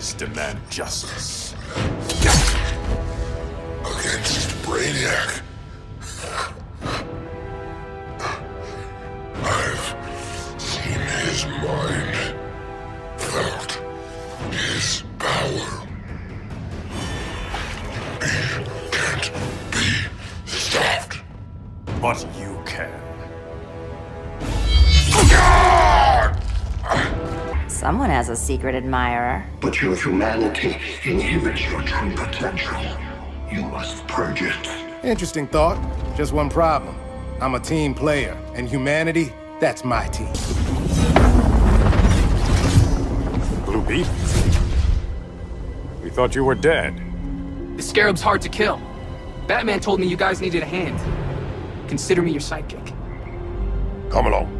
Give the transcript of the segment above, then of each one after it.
demand justice. Against Brainiac. I've seen his mind, felt his power. He can't be stopped. But you can. Someone has a secret admirer. But your humanity inhibits your true potential. You must purge it. Interesting thought. Just one problem. I'm a team player, and humanity, that's my team. Blue Beetle? We thought you were dead. The Scarab's hard to kill. Batman told me you guys needed a hand. Consider me your sidekick. Come along.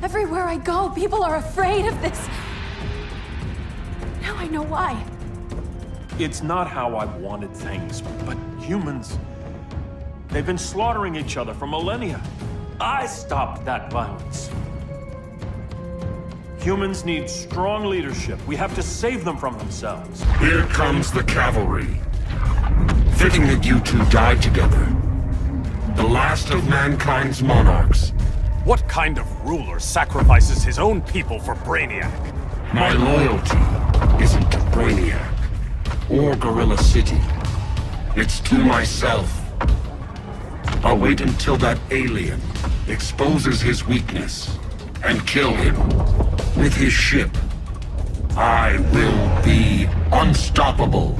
Everywhere I go, people are afraid of this. Now I know why. It's not how I wanted things, but humans. They've been slaughtering each other for millennia. I stopped that violence. Humans need strong leadership. We have to save them from themselves. Here comes the cavalry. Fitting that you two died together. The last of mankind's monarchs. What kind of ruler sacrifices his own people for Brainiac? My loyalty isn't to Brainiac or Gorilla City. It's to myself. I'll wait until that alien exposes his weakness and kill him with his ship. I will be unstoppable.